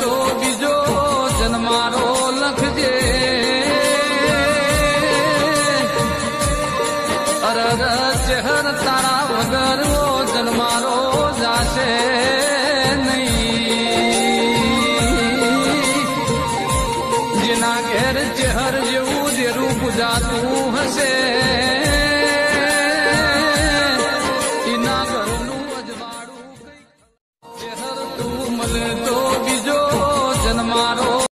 તો બીજો જન્મારો લખજે. અરર ચહેર વગર જન્મારો જાશે નહીં. જેના ઘેર ચહેર જેવું જેરું પૂજાતું હશે. તું મને તો tomorrow.